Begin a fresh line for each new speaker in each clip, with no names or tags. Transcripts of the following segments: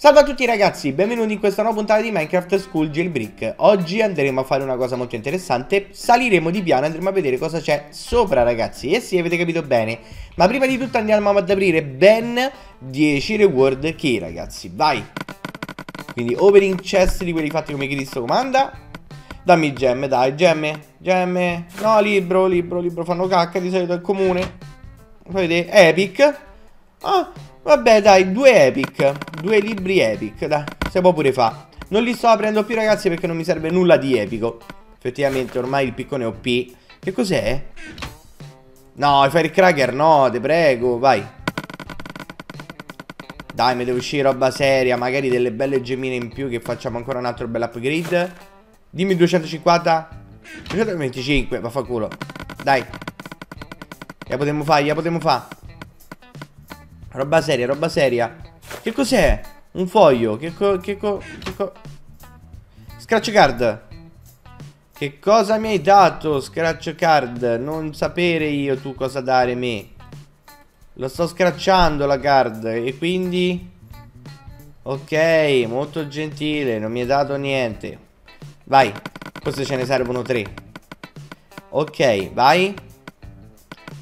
Salve a tutti ragazzi, benvenuti in questa nuova puntata di Minecraft School Jailbreak. Oggi andremo a fare una cosa molto interessante. Saliremo di piano e andremo a vedere cosa c'è sopra ragazzi. E sì, avete capito bene. Ma prima di tutto andiamo ad aprire ben 10 reward key ragazzi. Vai. Quindi opening chest di quelli fatti come Cristo comanda. Dammi gemme, dai, gemme Gemme. No, libro, libro, libro. Fanno cacca, di solito è comune. Vedete, epic. Ah Vabbè dai, due epic Due libri epic, dai, se può pure fa. Non li sto aprendo più ragazzi perché non mi serve nulla di epico. Effettivamente ormai il piccone OP Che cos'è? No, il firecracker no, te prego, vai. Dai, mi deve uscire roba seria Magari delle belle gemmine in più che facciamo ancora un altro bel upgrade. Dimmi 250 225, vaffanculo. Dai. Ya potremmo fare, ya potremmo fare Roba seria, roba seria. Che cos'è? Un foglio. Che co... Che co... Che co... Scratch card. Che cosa mi hai dato, scratch card? Non sapere io tu cosa dare me. Lo sto scratchando la card. E quindi... Ok, molto gentile. Non mi hai dato niente. Vai. Forse ce ne servono tre. Ok, vai.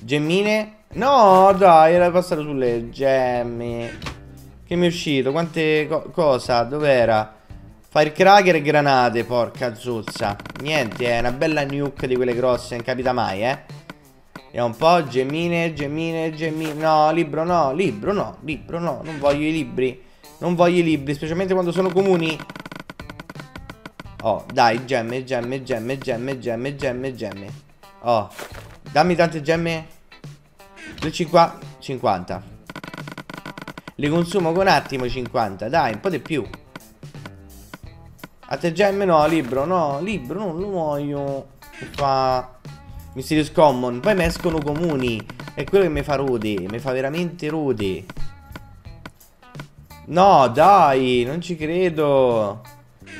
Gemmine. No, dai, era passato sulle gemme. Che mi è uscito? Quante co cosa? Dov'era? Firecracker e granate, porca zozza. Niente, è una bella nuke di quelle grosse, non capita mai, eh. Vediamo un po', gemmine, gemmine, gemmine. No, libro no, libro no, libro no, non voglio i libri. Non voglio i libri, specialmente quando sono comuni. Oh, dai, gemme, gemme, gemme, gemme, gemme, gemme, gemme. Oh, dammi tante gemme. 2,50 50 Li consumo con attimo 50 Dai, un po' di più. A te gemme no, libro No, libro non lo voglio. Fa Mysterious Common Poi mi escono comuni. È quello che mi fa rode Mi fa veramente rode No, dai Non ci credo.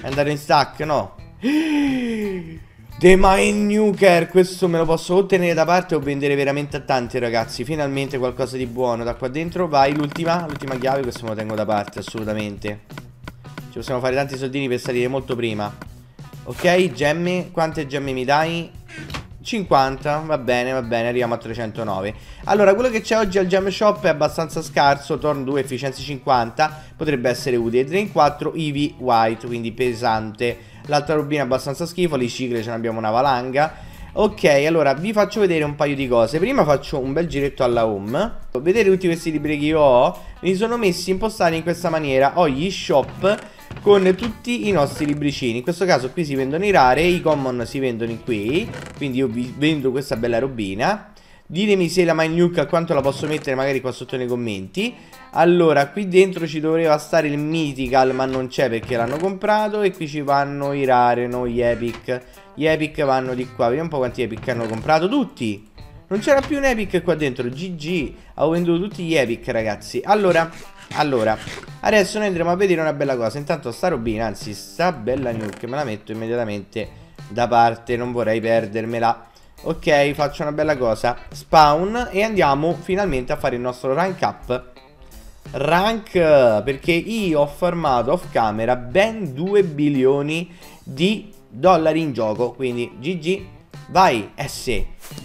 Andare in stack, no The Mine Nuker, questo me lo posso o tenere da parte o vendere veramente a tanti ragazzi. Finalmente qualcosa di buono. Da qua dentro Vai, l'ultima, l'ultima chiave, questo me lo tengo da parte assolutamente. Ci possiamo fare tanti soldini per salire molto prima. Ok, gemme, quante gemme mi dai? 50, va bene, va bene, arriviamo a 309 Allora, quello che c'è oggi al gem shop è abbastanza scarso Torn 2, efficienza 50 Potrebbe essere utile. Drain 4, Eevee White, quindi pesante L'altra robina abbastanza schifo, le cicle ce ne abbiamo una valanga. Ok, allora vi faccio vedere un paio di cose. Prima faccio un bel giretto alla home. Vedete tutti questi libri che io ho? Mi sono messi impostati in questa maniera. Ho gli shop con tutti i nostri libricini. In questo caso qui si vendono i rare I common si vendono qui. Quindi io vi vendo questa bella robina Ditemi se la Nuke a quanto la posso mettere magari qua sotto nei commenti. Allora, qui dentro ci doveva stare il Mythical ma non c'è perché l'hanno comprato. E qui ci vanno i rare, no gli Epic. Gli Epic vanno di qua, vediamo un po' quanti Epic hanno comprato Tutti. Non c'era più un Epic qua dentro, GG Ho venduto tutti gli Epic ragazzi. Allora, allora Adesso noi andremo a vedere una bella cosa. Intanto sta robina, anzi sta bella nuke Me la metto immediatamente da parte. Non vorrei perdermela Ok, faccio una bella cosa. Spawn e andiamo finalmente a fare il nostro rank up. Rank perché io ho farmato off camera ben 2 bilioni di dollari in gioco. Quindi GG Vai S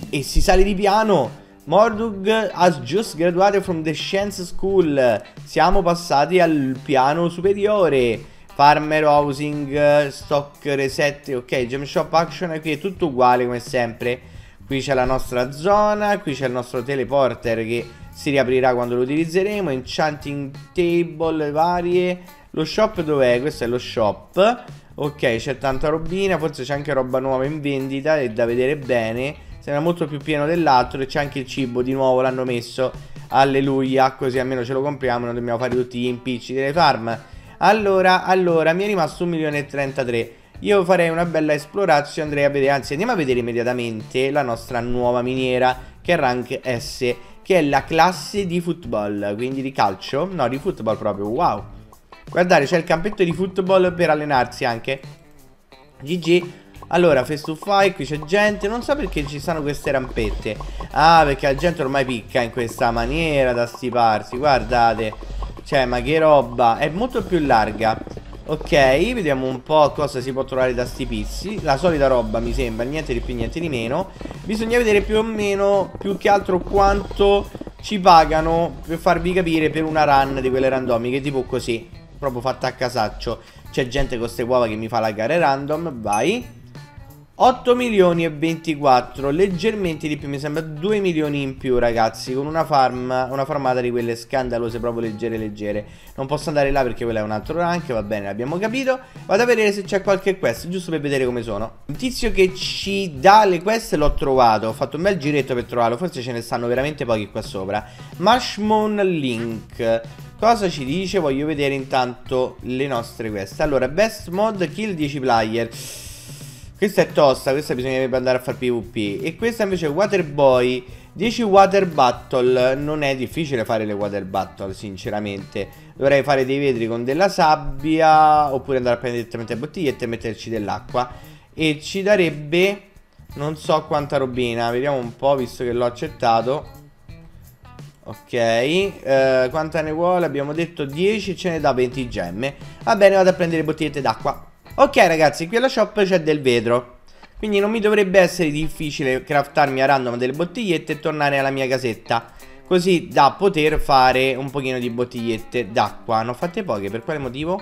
E si sale di piano. Mordug has just graduated from the Science School. Siamo passati al piano superiore Farmer Housing, Stock Reset, ok, Gem Shop Action, qui è tutto uguale come sempre. Qui c'è la nostra zona, qui c'è il nostro teleporter che si riaprirà quando lo utilizzeremo, Enchanting Table varie. Lo shop dov'è? Questo è lo shop. Ok, c'è tanta robina, forse c'è anche roba nuova in vendita, è da vedere bene. Sembra molto più pieno dell'altro e c'è anche il cibo, di nuovo l'hanno messo. Alleluia, così almeno ce lo compriamo, non dobbiamo fare tutti gli impicci delle farm. Allora, allora, mi è rimasto 1.033.000 Io farei una bella esplorazione, andrei a vedere, anzi andiamo a vedere immediatamente la nostra nuova miniera che è rank S, che è la classe di football, quindi di calcio, no di football proprio, wow. Guardate, c'è il campetto di football per allenarsi anche. GG. Allora, face to fight, qui c'è gente, non so perché ci stanno queste rampette. Ah, perché la gente ormai picca in questa maniera da stiparsi, guardate. Cioè, ma che roba. È molto più larga. Ok, vediamo un po' cosa si può trovare da sti pizzi. La solita roba mi sembra, niente di più, niente di meno. Bisogna vedere più o meno, più che altro quanto ci pagano Per farvi capire per una run di quelle randomiche Tipo così, proprio fatta a casaccio. C'è gente con queste uova che mi fa la gara random, vai 8 milioni e 24 leggermente di più mi sembra 2 milioni in più ragazzi con una farm una farmata di quelle scandalose proprio leggere leggere. Non posso andare là perché quello è un altro rank va bene l'abbiamo capito. Vado a vedere se c'è qualche quest giusto per vedere come sono. Un tizio che ci dà le quest l'ho trovato ho fatto un bel giretto per trovarlo forse ce ne stanno veramente pochi qua sopra. Marshmoon Link Cosa ci dice? Voglio vedere intanto le nostre quest. Allora, best mod kill 10 player questa è tosta, questa bisognerebbe andare a fare PvP. E questa invece è Water Boy. 10 Water Battle. Non è difficile fare le Water Battle, sinceramente. Dovrei fare dei vetri con della sabbia. Oppure andare a prendere direttamente le bottigliette e metterci dell'acqua. E ci darebbe... Non so quanta robina. Vediamo un po', visto che l'ho accettato. Ok, eh, quanta ne vuole? Abbiamo detto 10, ce ne dà 20 gemme. Va bene, vado a prendere le bottigliette d'acqua. Ok ragazzi, qui alla shop c'è del vetro. Quindi non mi dovrebbe essere difficile craftarmi a random delle bottigliette e tornare alla mia casetta. Così da poter fare un pochino di bottigliette d'acqua. Ne ho fatte poche, per quale motivo?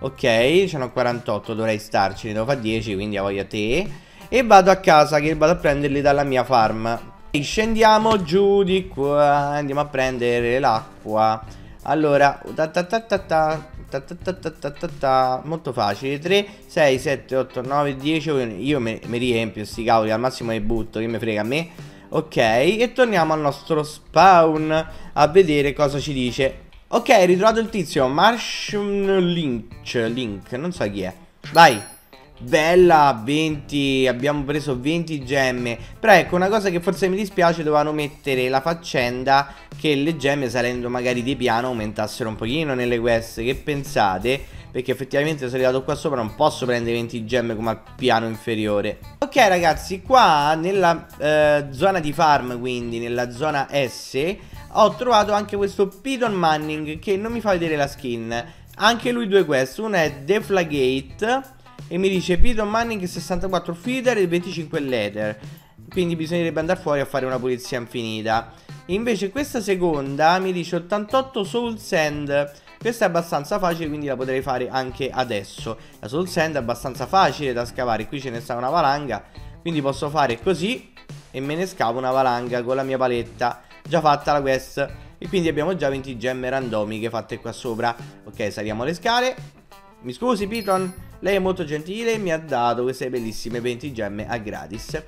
Ok, ce n'ho 48, dovrei starci, ne devo fare 10, quindi a voglia te. E vado a casa che vado a prenderli dalla mia farm. E Scendiamo giù di qua, andiamo a prendere l'acqua. Allora, ta ta ta ta ta Molto facile. 3, 6, 7, 8, 9, 10 Io mi riempio sti cavoli Al massimo li butto Che mi frega a me. Ok E torniamo al nostro spawn A vedere cosa ci dice. Ok ritrovato il tizio Marsh Lynch Link Non so chi è. Vai Bella, 20, abbiamo preso 20 gemme. Però ecco, una cosa che forse mi dispiace Dovevano mettere la faccenda Che le gemme salendo magari di piano Aumentassero un pochino nelle quest. Che pensate? Perché effettivamente sono arrivato qua sopra Non posso prendere 20 gemme come piano inferiore. Ok ragazzi, qua nella eh, zona di farm Quindi nella zona S Ho trovato anche questo Piton Manning Che non mi fa vedere la skin. Anche lui due quest. Una è Deflagate e mi dice Piton Manning 64 feeder e 25 leather quindi bisognerebbe andare fuori a fare una pulizia infinita. Invece questa seconda mi dice 88 soul sand. Questa è abbastanza facile quindi la potrei fare anche adesso. La soul sand è abbastanza facile da scavare qui ce ne sta una valanga. Quindi posso fare così e me ne scavo una valanga con la mia paletta. Già fatta la quest. E quindi abbiamo già 20 gemme randomiche fatte qua sopra. Ok saliamo le scale. Mi scusi Piton lei è molto gentile e mi ha dato queste bellissime 20 gemme a gratis.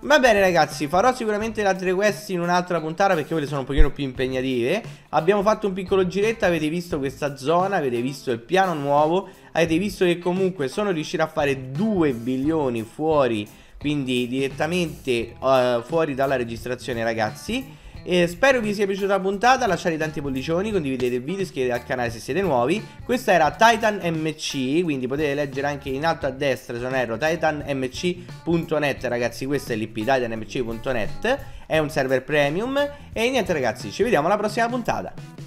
Va bene ragazzi, farò sicuramente le altre quest in un'altra puntata perché quelle sono un pochino più impegnative Abbiamo fatto un piccolo giretto, avete visto questa zona, avete visto il piano nuovo Avete visto che comunque sono riuscito a fare 2 bilioni fuori, quindi direttamente uh, fuori dalla registrazione ragazzi e spero vi sia piaciuta la puntata, lasciate tanti pollicioni, condividete il video, iscrivetevi al canale se siete nuovi. Questa era Titan MC, quindi potete leggere anche in alto a destra, se non erro, titanmc.net ragazzi, questo è l'IP, titanmc.net, è un server premium. E niente ragazzi, ci vediamo alla prossima puntata.